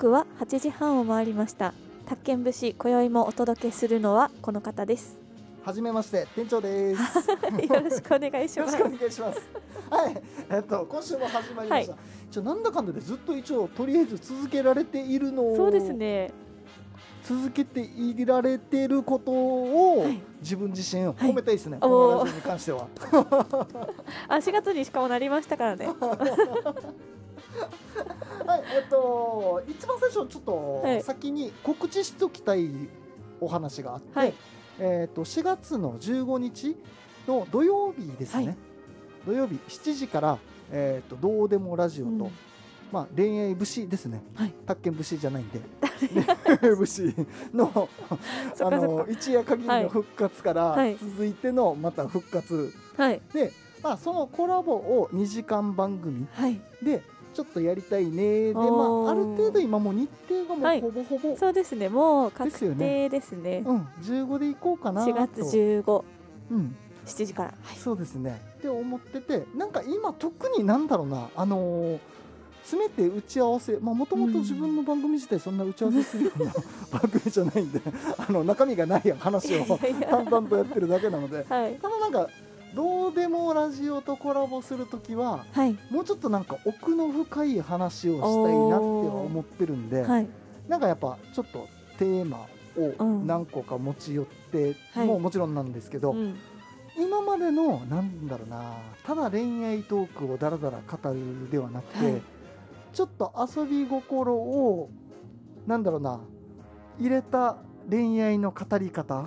刻は8時半を回りました宅建節今宵もお届けするのはこの方ですはじめまして店長です。よろしくお願いしますよろしくお願いします。はい、えっと今週も始まりました。は一応なんだかんだでずっと一応とりあえず続けられているのをそうですね続けていられていることを、はい自分自身を褒めたいですね。はいこのラジオに関しては。あ4月にしかもなりましたからね はい、えっと一番最初ちょっとはい。先に告知しておきたいお話があって、はい。えっと4月の15日の土曜日ですね。はい。土曜日7時からえっとどうでもラジオと、うん。まあ恋愛節ですね。はい。宅建節じゃないんで。節の そあのか一夜限りの復活からはい。続いてのまた復活。はい。で、まあそのコラボを2時間番組はい。でちょっとやりたいね。で、まあ、ある程度今もう日程がもはい。うほぼほぼ、そうですね。もう確ですよ定ですね。うん、15でいこうかなと。4月157うん、時から。はい。そうですね。って思っててなんか今特になんだろうな。あのー詰めて打ち合わせ。もともと自分の番組自体そんな打ち合わせするような 番組じゃないんであの中身がない話を淡々とやってるだけなので。はい。ただなんかどうでもラジオとコラボするときははい。もうちょっとなんか奥の深い話をしたいなっては思ってるんで、はい。なんかやっぱちょっとテーマをうん。何個か持ち寄ってはい。ももちろんなんですけど、うん。今までのなんだろうなただ恋愛トークをだらだら語るではなくて、はい。ちょっと遊び心をなんだろうな入れた恋愛の語り方、お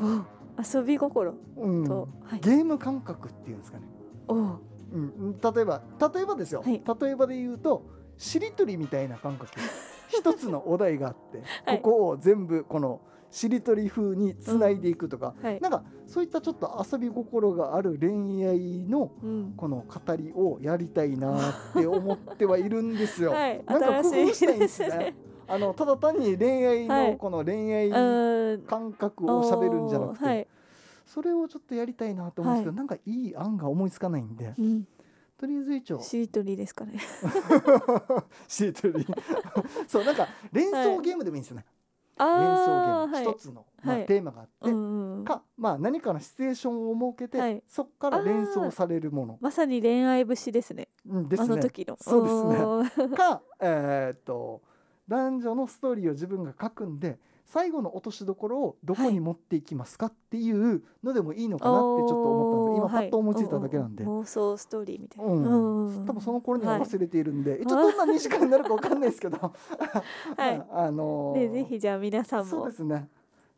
遊び心うん。とはい。ゲーム感覚っていうんですかね、おう。ん、例えば例えばですよ、はい。例えばで言うとしりとりみたいな感覚。一つのお題があって、はい。ここを全部このしりとり風につないでいくとか、はい。なんかそういったちょっと遊び心がある恋愛のうん。この語りをやりたいなって思ってはいるんですよ。はい。なんか工夫新したいんですね。あのただ単に恋愛はい。のこの恋愛うん感覚を喋るんじゃなくて、はい。それをちょっとやりたいなと思うんですけど、はい。なんかいい案が思いつかないんで、うん。とりあえず一応。しりとりですかね。しりとり。そうなんか連想ゲームでもいいんですよね。連想ゲーム。はい。一つの、まあはい。テーマがあって、うんうんかまあ何かのシチュエーションを設けて、はい。そこから連想されるもの、まさに恋愛節ですね。うんですね。あの時の。そうですね。か、えーっと男女のストーリーを自分が書くんで最後の落としどころをどこに持っていきますかっていうのでもいいのかなってちょっと思ったんです。今パッと思いついただけなんで、はい。うんうん妄想ストーリーみたいな。うん。うん多分その頃にははい。忘れているんで、一応どんな2時間になるかわかんないですけど、はい。あのーねぜひじゃあ皆さんそうもですね。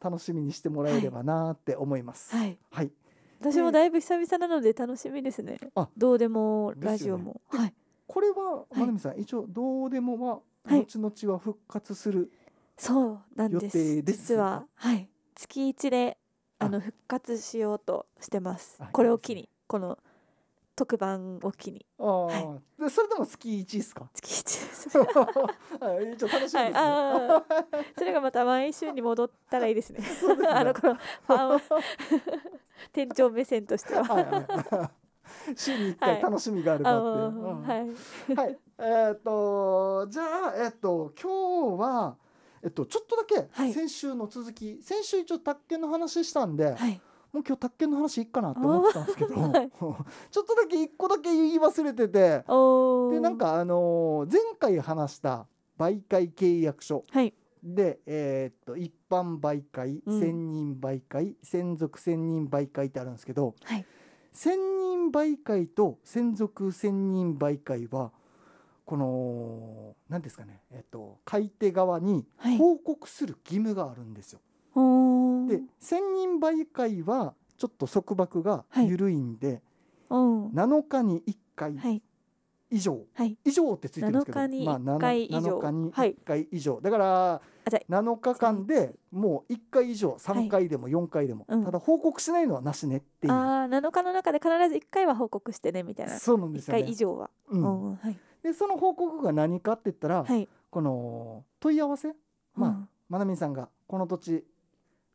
楽しみにしてもらえればなって思います。はい。はい、私もだいぶ久々なので楽しみですね。あどうでもラジオも。ね。はい。これは、いまなみさん一応どうでもははい。後々は復活する、そうなんです。実ははい。月一であの復活しようとしてます。はいこれを機に。この特番を機に。ああ、はでそれでも月一ですか？月一です。はい一応楽しみですね。はい それがまた毎週に戻ったらいいですね。すね。あのこのファン店長目線としては。はいはい 週に一はい。回楽しみがあるあかって。いう。はい。はい。えっ、とじゃあえっ、と今日はえっとちょっとだけはい。先週の続き、先週一応宅建の話したんで、はい。もう今日宅建の話いいかなって思ってたんですけど、はい。ちょっとだけ一個だけ言い忘れてて、でなんかあのー前回話した媒介契約書はい。で、えーっと一般媒介、うん。専任媒介専属専任媒介ってあるんですけどはい専任媒介と専属専任媒介はこの何ですかね、えっと買い手側にはい。報告する義務があるんですよ。おー。で専任媒介はちょっと束縛が緩いんで、おー。7日に1回はい。以上、はい。以上ってついてるんですけど7日にまあ、1回以上。7日にはい。1回以上、だから7日間でもう1回以上3回でも4回でも、うん。ただ報告しないのはなしねっていう、ああ7日の中で必ず1回は報告してねみたいな。1そうなんですよね。回以。上は、うん。うんはい。でその報告が何かって言ったら、はい。この問い合わせ、まあうん。まなみんさんがこの土地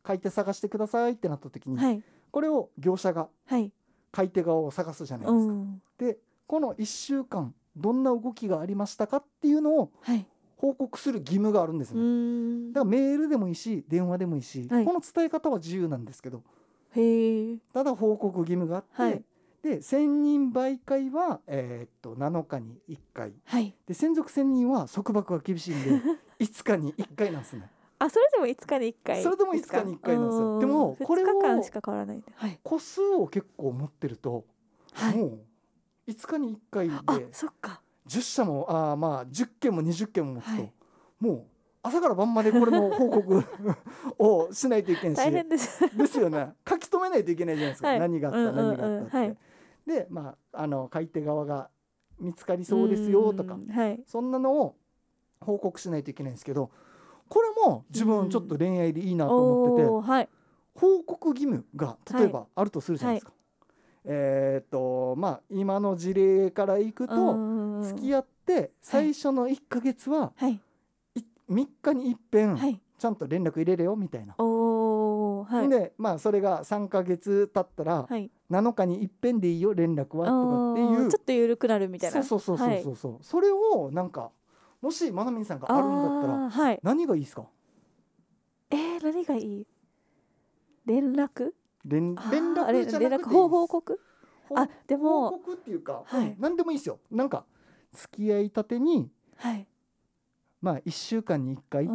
買い手探してくださいってなった時に、はい。これを業者がはい。買い手側を探すじゃないうですか。んでこの1週間どんな動きがありましたかっていうのをはい報告する義務があるんですうね、ん。だからメールでもいいし電話でもいいし、はい。この伝え方は自由なんですけど。ただ報告義務があって、はい。で千人媒介は、えーっと7日に1回。はい。で専属千人は束縛が厳しいんで 5日に1回なんですね。あそれでも5日に1回それでも5日に1回なんですよ。うんでもこれを2日間しか変わらないはい。個数を結構持ってると、はい。もう5日に1回であそっか10社もあーまあ10件も20件も持つと、はい。もう朝から晩までこれの報告 をしないといけんし大変です。よね。書き留めないといけないじゃないですか、はい。何があった、何があったって。はい。でまああの書い手側が見つかりそうですよとかそんなのを報告しないといけないんですけどこれも自分ちょっと恋愛でいいなと思ってて、報告義務が例えばあるとするじゃないですか。えーっとまあ今の事例からいくと付き合合って最初の1ヶ月ははい。3日に一遍はい。ちゃんと連絡入れれよみたいな。はい。でまあそれが3ヶ月経ったらはい。7日に一遍でいいよ連絡はとかっていう。ちょっと緩くなるみたいな。そうそうそうそうそうそう、それをなんかもしまなみんさんがあるんだったら何がいいですか？えー、何がいい？連絡？連連絡じゃなくて報報告？報あでも報告っていうか、はい。うん何でもいいですよ。なんか付き合いたてにはい。まあ1週間に1回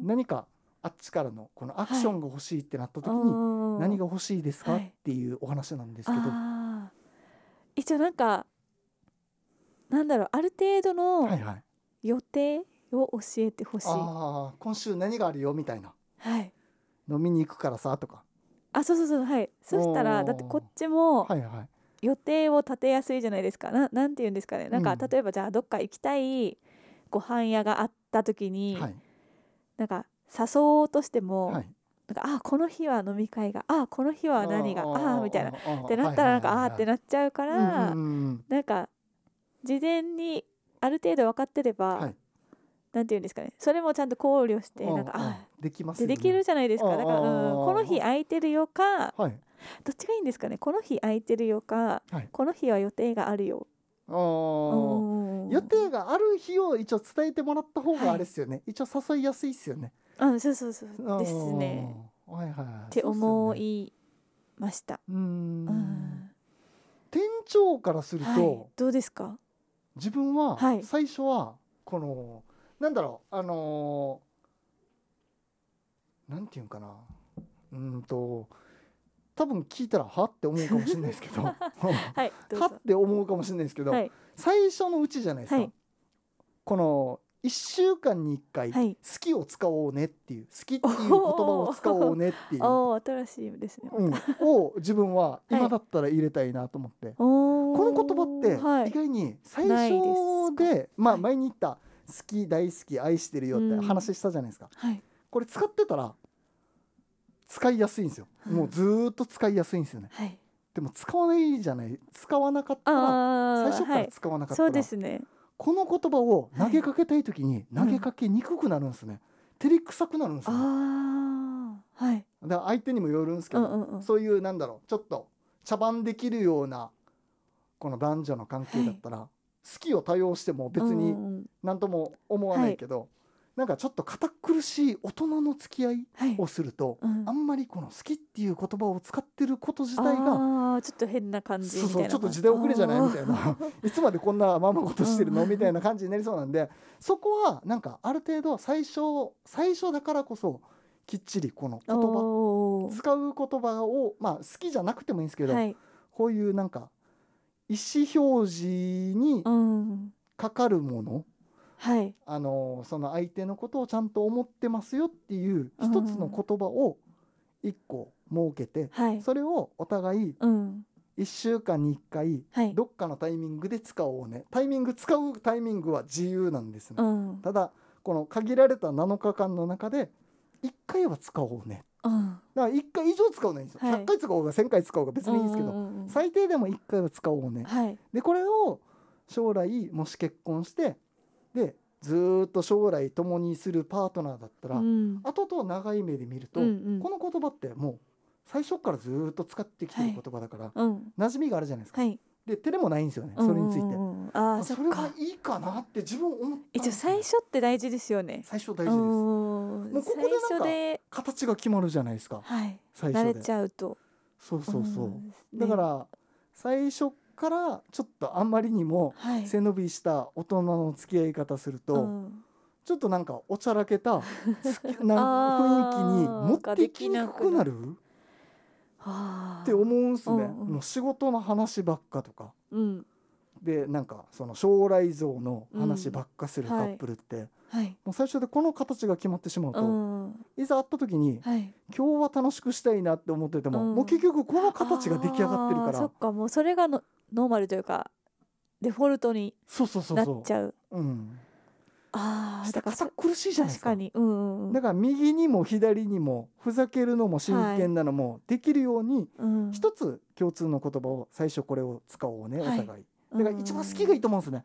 何かあっちからのこのアクションが欲しいってなった時に何何が欲しいですかはいっていうお話なんですけど、一応なんかなんだろうある程度のはいはい。予定を教えてほしい、はああ今週何があるよみたいな。い。飲みに行くからさとかあそうそうそうはい。そしたらだってこっちも予定を立てやすいじゃないですか。ななんて言うんですかね。なんか、うん。例えばじゃあどっか行きたいご飯屋があった時に、はい。なんか誘おうとしても、はい。なんかあこの日は飲み会があこの日は何がああみたいな。っってなったらなんかあーってなっちゃうから、なんか事前にある程度分かってれば、はいなんて言うんですかね。それもちゃんと考慮してなんかあできますでよね。できるじゃないですか。だから、この日空いてるよかはい。どっちがいいんですかね。この日空いてるよか、はい。この日は予定があるよ。予定がある日を一応伝えてもらった方があれですよね、一応誘いやすいですよね。あそうそうそうですね。はいはいはい。って思いました、店長からすると、はい、どうですか？自分ははい。最初はこのなんだろうあのーなんていうんかな。うーんと多分聞いたらは？って思うかもしれないですけど。は はいどうぞ。って思うかもしれないですけど、はい。最初のうちじゃないですか、はい。この1週間に1回「はい。好き」を使おうねっていう「好き」っていう言葉を使おうねっていう、新しいですね、うん、を自分ははい。今だったら入れたいなと思って、この言葉ってはい。意外に最初でまあはい前に言った「好き大好き愛してるよ」ってうん。話したじゃないですか、はい。これ使ってたら使いやすいんですよ、うん。もうずーっと使いやすいんですよね。はい。でも使わないじゃない。使わなかったら最初から使わなかったら、そうですね。この言葉を投げかけたい時に投げかけにくくなるんですね、照り臭くなるんですよ、ああはい。だ相手にもよるんですけど、うんうんうん。そういうなんだろうちょっと茶番できるようなこの男女の関係だったら、好きを多用しても別うんにうん。何とも思わないけど、なんかちょっと堅苦しい大人の付き合いはい。をすると、うん。あんまりこの好きっていう言葉を使ってること自体がちょっと変な感じそうみたいうちょっと時代遅れじゃないみたいな。あいつまでこんなままことしてるのうんみたいな感じになりそうなんでそこはなんかある程度最初最初だからこそきっちりこのー言葉使う言葉をまあ好きじゃなくてもいいんですけど、はい。こういうなんか意思表示にうん。かかるもの、はい。あのその相手のことをちゃんと思ってますよっていう一つの言葉を一個設けて、はい。それをお互いうん。1週間に1回はい。どっかのタイミングで使おうね。タイミング使うタイミングは自由なんですね、うん。ただこの限られた7日間の中で1回は使おうねうん。だから1回以上使うのはいいんですよ、はい。100回使おうが1000回使おうが別にいいんですけど、最低でも1回は使おうね。はい。でこれを将来もし結婚してでずーっと将来共にするパートナーだったら、うん。後と長い目で見ると、うんうん。この言葉ってもう最初からずーっと使ってきてる言葉だから、うん。馴染みがあるじゃないですか、はいで照れもないんですよねそれについて、うんうんうんああそそれがいいかなって自分思った。最初って大事ですよね。最初大事です。ももうここでなんか形が決まるじゃないですか。はい。最初で。慣れちゃうと。そうそうそう、んだから最初からちょっとあんまりにもはい。背伸びした大人の付き合い方すると、うん。ちょっとなんかおちゃらけた な雰囲気に持っていきにくくなる？はあって思うんすね、うんうん。もう仕事の話ばっかとか。うん。でなんかその将来像の話ばっかするカップルって、はい。もう最初でこの形が決まってしまうと、うん。いざ会った時にはい。今日は楽しくしたいなって思ってても、うん。もう結局この形が出来上がってるから。そっかもうそれがのノーマルというかデフォルトにそうそうそうそなっちゃうう、うん、ああだからそ堅苦しいじゃないですか。確かに。うんうんうん。だから右にも左にもふざけるのも真剣なのもできるようにうん。一つ共通の言葉を最初これを使おうねおはい。互い、だから一番好きがいいと思うんですね。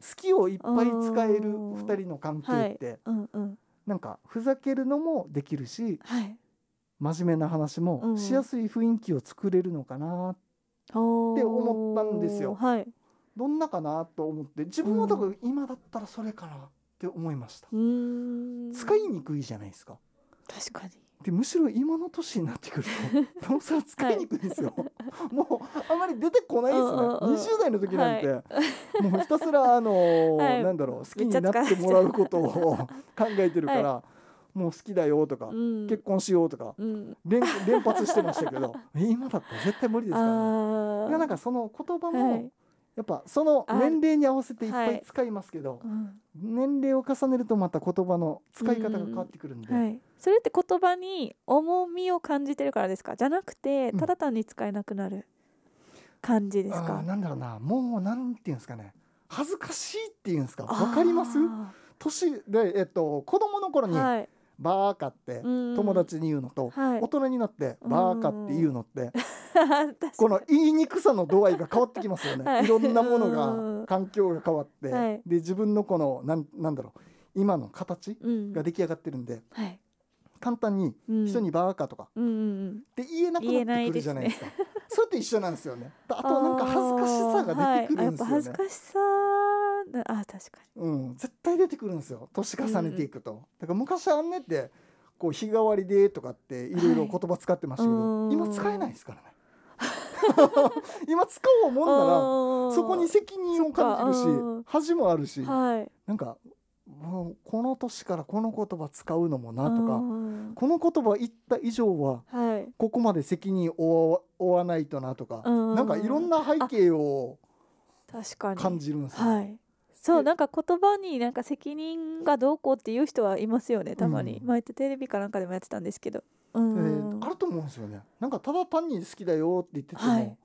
好きをいっぱい使える二人の関係って。うんうん。なんかふざけるのもできるしはい。真面目な話もしやすい雰囲気を作れるのかなって思ったんですよ。はい。どんなかなと思って。自分はだから今だったらそれかなって思いました。使いにくいじゃないですか。確かに。でむしろ今の年になってくるとなおさら使いにくいんですよ、もうあまり出てこないですね、うんうんうん。20代の時なんて、もうひたすらあのーはい。なんだろう好きになってもらうことを 考えてるから、もう好きだよとか、うん。結婚しようとかうん。連連発してましたけど今だったら絶対無理ですから、ね、いやなんかその言葉はもいやっぱそのあ年齢に合わせていっぱはい。い使いますけど、うん。年齢を重ねるとまた言葉の使い方が変わってくるんで、はい、それって言葉に重みを感じてるからですか？じゃなくてうん。ただ単に使えなくなる。感じですあかーなんだろうな。もうなんていうんですかね。恥ずかしいっていうんですか？わかります？年でえっと子供の頃にはいバーカってうん。友達に言うのと、はい。大人になってバーカって言うのって この言いにくさの度合いが変わってきますよね、はい。い、ろんなものうんが環境が変わって、はい。で自分のこのなんなんだろう今の形うん。が出来上がってるんではい。簡単にうん。人にバーカとかって言えなくなってくるじゃないですか。それと一緒なんですよね。あとなんか恥ずかしさが出てくるんですあーはい、あやっぱ恥ずよね。かしさなあ確かうん、絶対出てくるんですよ。年重ねていくと。だから昔あんねってこう日替わりでとかっていろいろ言葉使ってましたけど、はい今使えないですからね。今使おうもんなららそこに責任を感じるし恥もあるし、はい。なんかもうこの年からこの言葉使うのもなとか、うん。この言葉言った以上ははい。ここまで責任を負わないとなとか、うん。なんかいろんな背景を確かに。感じるんですよ。はいそうでなんか言葉になんか責任がどうこうっていう人はいますよねたまに、うん。前ってテレビかなんかでもやってたんですけど。うでん。あると思うんですよね。なんかただ単に好きだよって言ってても、はい。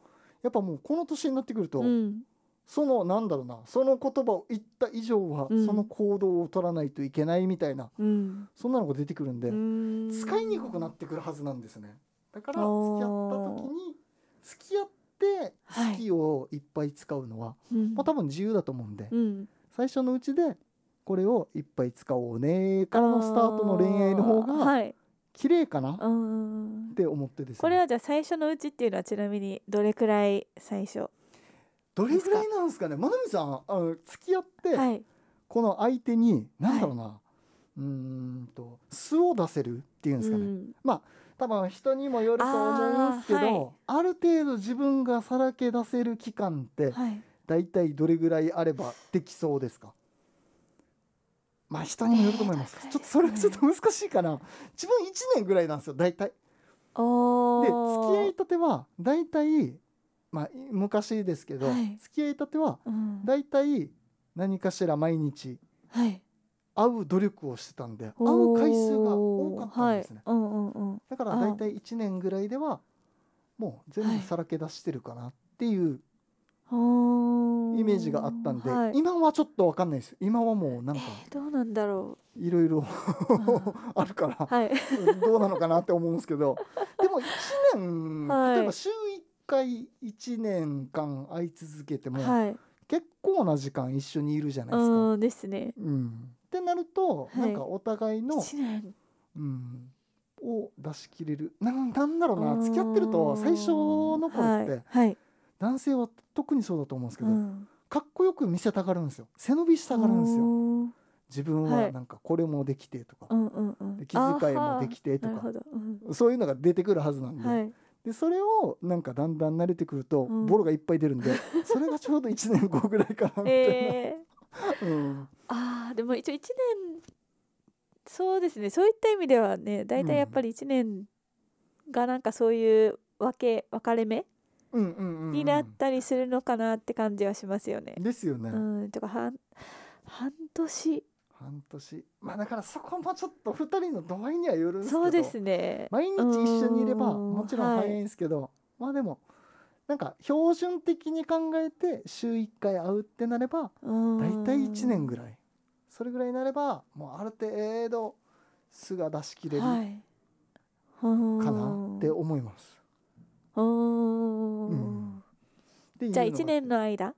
やっぱもうこの年になってくると、うん。そのなんだろうなその言葉を言った以上は、うん。その行動を取らないといけないみたいなうん。そんなのが出てくるんで、うん。使いにくくなってくるはずなんですね。だから付き合った時に付き合ってはい。好きをいっぱい使うのは、うん。まあ多分自由だと思うんで、うん。最初のうちでこれをいっぱい使おうねからのスタートの恋愛の方がはい。綺麗かなっうんて思ってですね。これはじゃあ最初のうちっていうのはちなみにどれくらい最初？どれぐらいなんですかね？まなみさんあの付き合って、はい。この相手に何だろうな、うーんと素を出せるっていうんですかね。うん多分人にもよると思うんですけどあーあ,、る程度自分がさらけ出せる期間ってはい。だいたいどれぐらいあればできそうですか？まあ人にもよると思います、えーちょっとそれはちょっと難しいかな。自分1年ぐらいなんですよ大体。おでー付き合いたては大体まあ昔ですけど、はい。付き合いたてはうん。大体何かしら毎日はい会う努力をしてたんで会う回数が多かったんですね、はい、うんうんうん。だから大体1年ぐらいではもう全部さらけ出してるかなっていうイイメージがあったんで、はい、今はちょっとわかんないです。今はもうなんかえーどうなんだろいろいろうあるからはい。どうなのかなって思うんですけど。でも1年、はい。例えば週1回1年間会い続けても、はい。結構な時間一緒にいるじゃないですか。うんですね。うん、ってなると、はい。なんかお互いの、うん、を出し切れる。なんなんだろうな。うん。付き合ってると最初の頃って、はい。はい。男性は特にそうだと思うんですけど、うん。かっこよく見せたがるんですよ。背伸びしたがるんですよ。よ自分ははい。なんかこれもできてとかう、んうんうん。で気遣いもできてとかうん。そういうのが出てくるはずなんで,、はい。でそれをなんかだんだん慣れてくると、うん。ボロがいっぱい出るんでそれがちょうど1年後ぐらいかなみたいな、えあーでも一応1年そうですねそういった意味ではね大体やっぱり1年がなんかそういう分け分かれ目になったりするのかなって感じはしますよね。ですよね、うんとか半半年。半年。まあだからそこもちょっと2人の度合いにはよるんですけど。そうですね。毎日一緒にいればうん。もちろん早いんですけど、まあでもなんか標準的に考えて週1回会うってなれば大大体1年ぐらい。それぐらいになればもうある程度素が出し切れるかはい、なって思います。うん。じゃあのが1年の間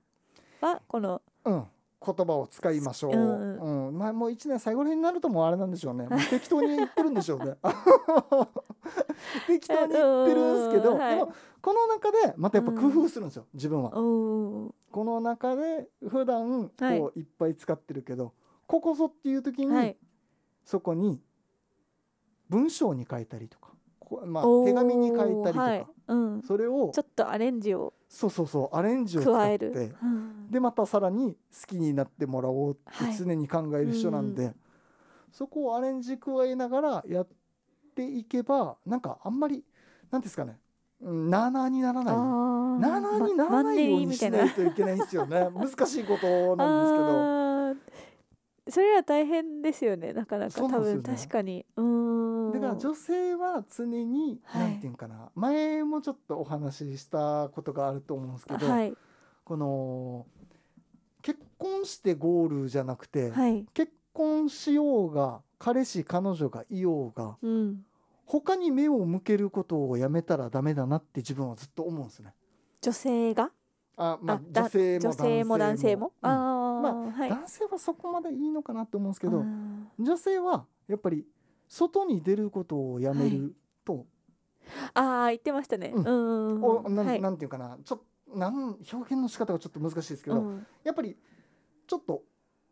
はこのうん。言葉を使いましょう、うんうん。まあ、もう1年最後になるともうあれなんでしょうね。適当に言ってるんでしょうね。適当に言ってるんですけど、うん。はい。でもこの中でまたやっぱ工夫するんですよ、自分は。うんこの中で普段はいこうい。っぱい使ってるけど、ここぞっていう時にはい。そこに文章に書いたりとか、こまあ、手紙に書いたりとか、はい。うん、それをちょっとアレンジを。そうそうそうアレンジを使加えて。うん。でまたさらに好きになってもらおうってはい。常に考える人なんで、そこをアレンジ加えながらやっていけばなんかあんまりなんですかねうんなあなあにならない。なあなあにならないようにしないといけないんですよね。難しいことなんですけど。それは大変ですよね。なかなか多分確かに。うん。だから女性は常に、はい。なんていうんかな。前もちょっとお話ししたことがあると思うんですけど、はい。この結婚してゴールじゃなくて、はい。結婚しようが彼氏彼女がいようがうん他に目を向けることをやめたらダメだなって自分はずっと思うんですね。女性が？あまあ女性も女性も男性も？うん。ああ、まはい。男性はそこまでいいのかなと思うんですけど、うん女性はやっぱり外に出ることをやめると、ああ言ってましたね。ううん。おなんはい。なんていうかな。ちょなん表現の仕方がちょっと難しいですけど、うん。やっぱりちょっと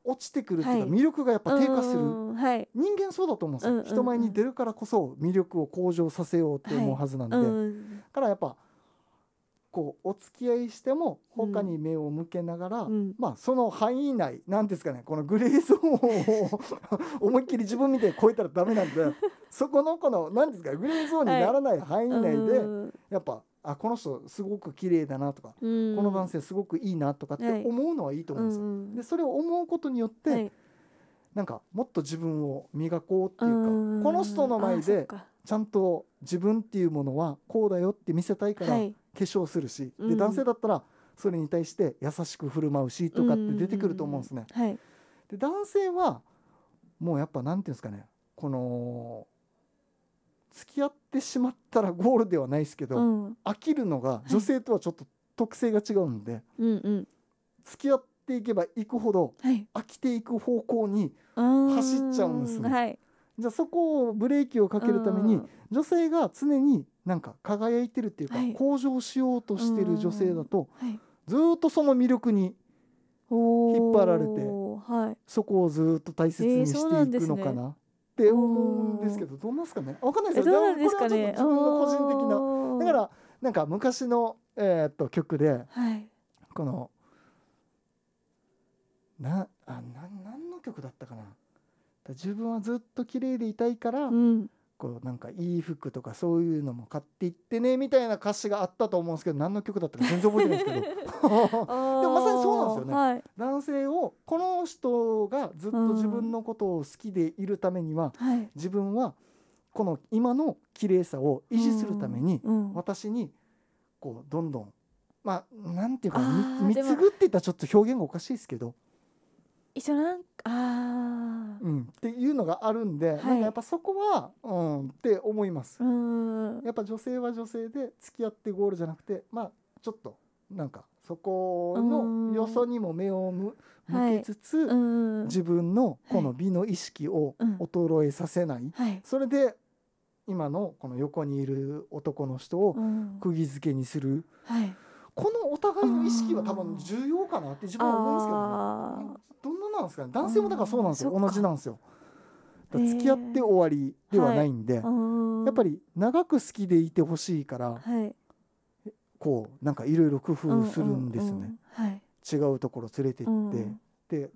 落ちてくるっていうか、はい。魅力がやっぱ低下する。うんはい。人間そうだと思うんですよ、うんうんうん。人前に出るからこそ魅力を向上させようって思うはずなんで、うんだからやっぱこうお付き合いしても他に目を向けながら、うん。まあその範囲内なんですかねこのグレーゾーンを 思いっきり自分見て超えたらダメなんでそこのこの何ですかグレーゾーンにならない範囲内で、うんやっぱあこの人すごく綺麗だなとか、うん。この男性すごくいいなとかってはい。思うのはいいと思うんですよ。うんでそれを思うことによって、はい。なんかもっと自分を磨こうっていうか、うんこの人の前でちゃんと自分っていうものはこうだよって見せたいから化はい。粧するし、うん。で男性だったらそれに対して優しく振る舞うしとかって出てくると思うんですね。はい。で男性はもうやっぱなんていうんですかねこの付き合ってしまったらゴールではないですけど、うん。飽きるのが女性とはちょっと特性が違うんで、うんうん。付き合っていけばいくほどはい。飽きていく方向に走走っちゃうんですね。はい。じゃあそこをブレーキをかけるためにうん女性が常になんか輝いてるっていうか、はい。向上しようとしてる女性だとはい。ずーっとその魅力に引っ張られてはい。そこをずーっと大切にえーしていくのかなって思うんですけどどうなんですかね？わかんないですよ。えどうなんですかね？これはちょっと自分の個人的ななだからなんか昔の、えーっと曲ではい。このなあなん何の曲だったかな？自分はずっと綺麗でいたいから、うんこうなんかいい服とかそういうのも買っていってねみたいな歌詞があったと思うんですけど何の曲だったか全然覚えてないんですけど。でもまさにそうなんですよね。はい。男性をこの人がずっと自分のことを好きでいるためにははい。自分はこの今の綺麗さを維持するためにうん私にこうどんどんまあなんていうか貢ぐって言ったらちょっと表現がおかしいですけど、一緒なんあうん、っていうのがあるんで、い。なんかやっぱそこは、うん、って思います。あ。うん。やっぱ女性は女性で付き合ってゴールじゃなくてまあちょっとなんかそこのよそにも目を向向けつつ、うん。自分のこの美の意識をうん。衰えさせない、はい。それで今のこの横にいる男の人をうん。釘付けにする。はい。このお互いの意識は多分重要かなって自分は思うんですけどね。あどんななんですかね。男性もだからそうなんですよ。同じなんですよ。付き合って終わりではないんで、ー。やっぱり長く好きでいてほしいからはい。こうなんかいろいろ工夫するんですよね、うんうんうんはい。違うところ連れて行って、うんで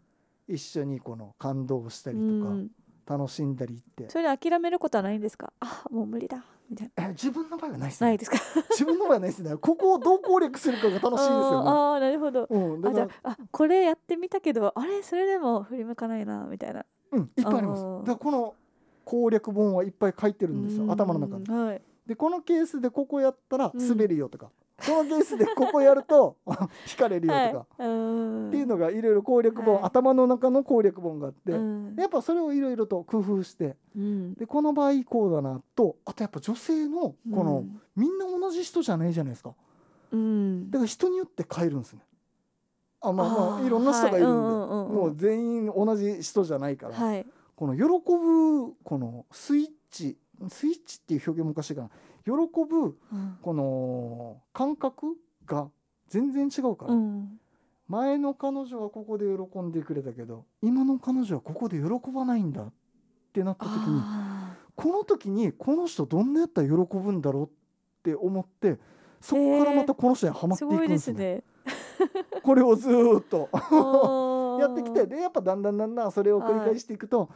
一緒にこの感動したりとか、うん楽しんだりって。それで諦めることはないんですか？あもう無理だみたいな。え自分の場合はないですね。ないですか？自分の場合はないですね。ここをどう攻略するかが楽しいですよ。ねあーあーなるほど。うん、だあじゃああこれやってみたけどあれそれでも振り向かないなみたいな。うん、いっぱいあります。だこの攻略本はいっぱい書いてるんですよ頭の中にに。はい。でこのケースでここやったらうん。滑るよとか、このケースでここやると 引かれるよとか、はい、うん。っていうのがいろいろ攻略本、はい。頭の中の攻略本があって、うん。やっぱそれをいろいろと工夫してうん。でこの場合こうだなとあとやっぱ女性のこの、うん。みんな同じ人じゃないじゃないですか。うん。だから人によって変えるんですね。あまあまあいろんな人がいるんで、もう全員同じ人じゃないから、はい。この喜ぶこのスイッチスイッチっていう表現もおかしいかな喜ぶうん。この感覚が全然違うから、うん。前の彼女はここで喜んでくれたけど今の彼女はここで喜ばないんだってなった時にあこの時にこの人どんなやったら喜ぶんだろうって思ってそこからまたこの人にはまっていくんーすごいでですすね。ねこれをずーっと。や やってきてでやっぱだんだんだんだんそれを繰り返していくと、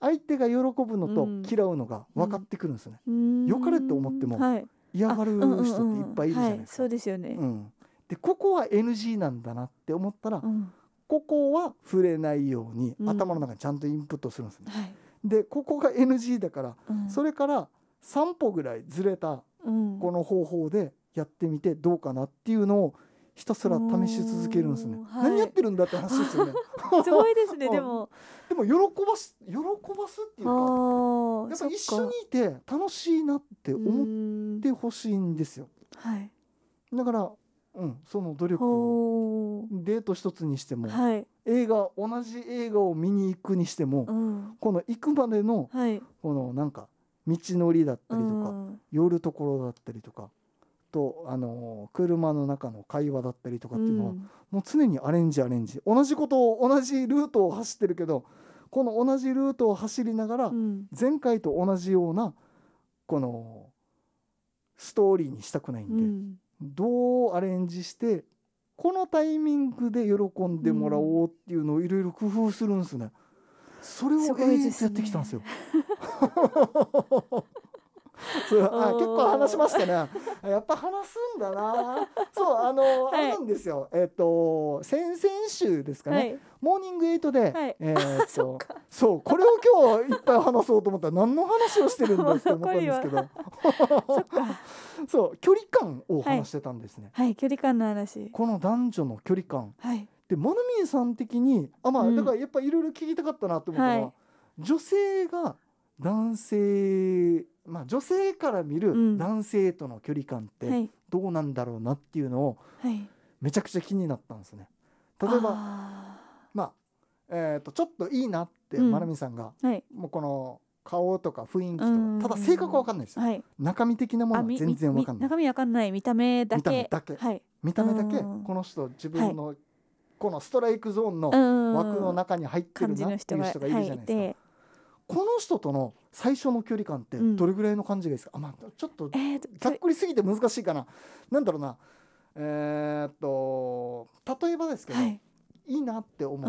相手が喜ぶのとうん。嫌うのが分かってくるんですよね。良良かれって思ってもはい、嫌がる人っていっぱいいるじゃないですか。そうですよね、うん。でここは NG なんだなって思ったら、うん。ここは触れないようにうん。頭の中にちゃんとインプットするんですね。はい。でここが NG だからうん。それから3歩ぐらいずれたうん。この方法でやってみてどうかなっていうのをひたすら試し続けるんですね。はい。何やってるんだって話ですよね。すごいですね。うんでも でも喜ばす喜ばすっていうかやっぱ一緒にいて楽しいなって思っってほしいんですよ。はい。だから、うん、その努力を。ほデート一つにしてもうはい。映画同じ映画を見に行くにしてもうん。この行くまでのはい。このなんか道のりだったりとかうん。寄るところだったりとかとあの車の中の会話だったりとかっていうのはん。もう常にアレンジアレンジ。同じことを同じルートを走ってるけどこの同じルートを走りながらうん前回と同じようなこのストーリーにしたくないんで、うんどうアレンジしてこのタイミングで喜んでもらおうっていうのをいろいろ工夫するんですね。それをやってきたんですよ。そうあ結構話しましたね。やっぱ話すんだな。そうあの、はい。あるんですよ。えっ、と先々週ですかね。はい。モーニングエイトで、はい。えーっそとそうこれを今日いっぱい話そうと思ったら何の話をしてるんだって思ったんですけど。そう距離感を話してたんですね、はい。距離感の話。この男女の距離感。はい。でマナミンさん的にあまあ、うん。だからやっぱいろいろ聞きたかったなと思ったのは、はい。女性が男性まあ女性から見るうん。男性との距離感ってはい。どうなんだろうなっていうのをはい。めちゃくちゃ気になったんですね。例えばあまあえー、とちょっといいなってうん。まなみさんが、ーはい。もうこの顔とか雰囲気うん。とかただ性格は分かんないですよ、はい。中身的なものはみ全然み分かんない。中身わかんない。見た目だけ。見た目だけ。はい。見た目だけうん。この人自分のこのストライクゾーンの枠枠の中に入って感るなっていう人がいるじゃないですか、この人との最初の距離感ってうん。どれぐらいの感じがいいですか、あまあちょっとえーざっくりすぎて難しいかな。なんだろうな。えーっと例えばですけど、はい。い、いなって思うっ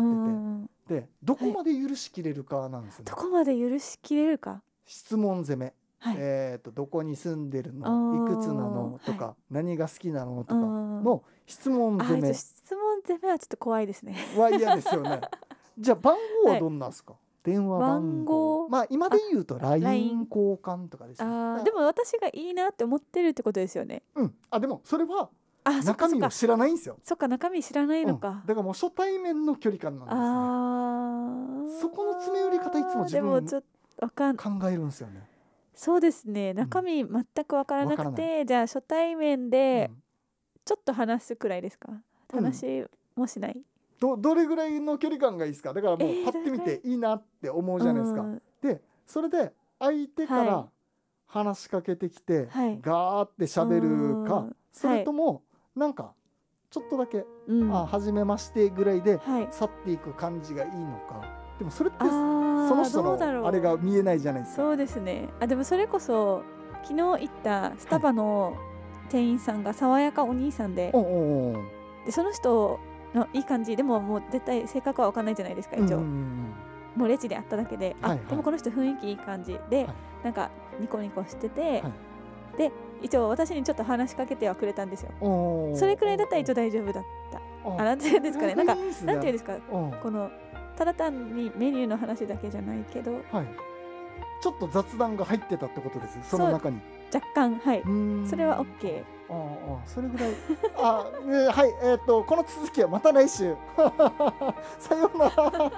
てんてでどこまで許しきれるかなんですよね、どこまで許しきれるか？質問攻め。はい。えー、とどこに住んでるあのー。いくつなの？とか、は何が好きなの？とかうんの質問あ攻め。ー質問攻めはちょっと怖いですね。は嫌ですよね。じゃあ番号はどんなんですか、電話番番号。号まあ今で言うと LINE 交換とかですあね。ーでも私がいいなって思ってるってことですよね。うん、あでもそれは中身を知らないんですよ。そっか中身知らないのうん。か、だからもう初対面の距離感なんですね。ああそこの詰め寄り方いつも自分でもちょっとわかん考えるんですよね。そうですね。中身全くわからなくて、じゃあ初対面でうん。ちょっと話すくらいですか？うん。話もしない、どどれぐらいの距離感がいいですか？だからもうえーパッて見ていいなって思うじゃないですか。うん。でそれで相手かはら話しかけてきて、はい。ガーって喋るかうん。それともなんかちょっとだけ、うん。あ初めましてぐらいではい。去っていく感じがいいのか。でもそれってその人のあれが見えないじゃないですか。そうですね。あでもそれこそ昨日行ったスタバの店員さんが爽やかお兄さんで,、でその人のいい感じ。でももう絶対性格は分かんないじゃないですか一応、もうレジで会っただけで、はいはい。あでもこの人雰囲気いい感じで、はい。なんかニコニコしてて、はい。で一応私にちょっと話しかけてはくれたんですよ。それくらいだったら一応大丈夫だった。ああなんていうんですかね。なんかなんていうんですかうんこのただ単にメニューの話だけじゃないけどはい。ちょっと雑談が入ってたってことです。その中に。若干はい。それは OK ああそれぐらい。あ、ね、はいえっ、とこの続きはまた来週。さようなら。